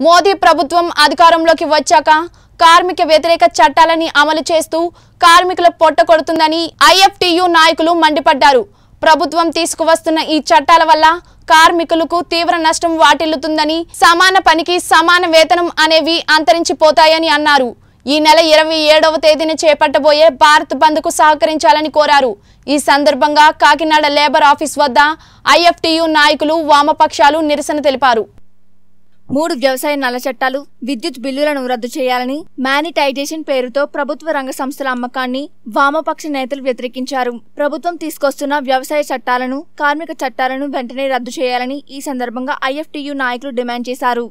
మోదీ ప్రభుత్వం అధికారంలోకి వచ్చాక కార్మిక వ్యతిరేక చట్టాలని అమలు చేస్తూ కార్మికుల పొట్ట కొడుతుందని ఐఎఫ్టియు నాయకులు మండిపడ్డారు. ప్రభుత్వం తీసుకువస్తున్న ఈ చట్టాల వల్ల కార్మికులకు తీవ్ర నష్టం వాటిల్లుతుందని సమాన పనికి సమాన వేతనం అనేవి అంతరించిపోతాయని అన్నారు. ఈ నెల ఇరవై ఏడవ తేదీన చేపట్టబోయే భారత్ బంద్కు సహకరించాలని కోరారు. ఈ సందర్భంగా కాకినాడ లేబర్ ఆఫీస్ వద్ద ఐఎఫ్టియు నాయకులు వామపక్షాలు నిరసన తెలిపారు. మూడు వ్యవసాయ నల్ల చట్టాలు విద్యుత్ బిల్లులను రద్దు చేయాలని మానిటైజేషన్ పేరుతో ప్రభుత్వ రంగ సంస్థల అమ్మకాన్ని వామపక్ష నేతలు వ్యతిరేకించారు. ప్రభుత్వం తీసుకొస్తున్న వ్యవసాయ చట్టాలను కార్మిక చట్టాలను వెంటనే రద్దు చేయాలని ఈ సందర్భంగా ఐఎఫ్టీయు నాయకులు డిమాండ్ చేశారు.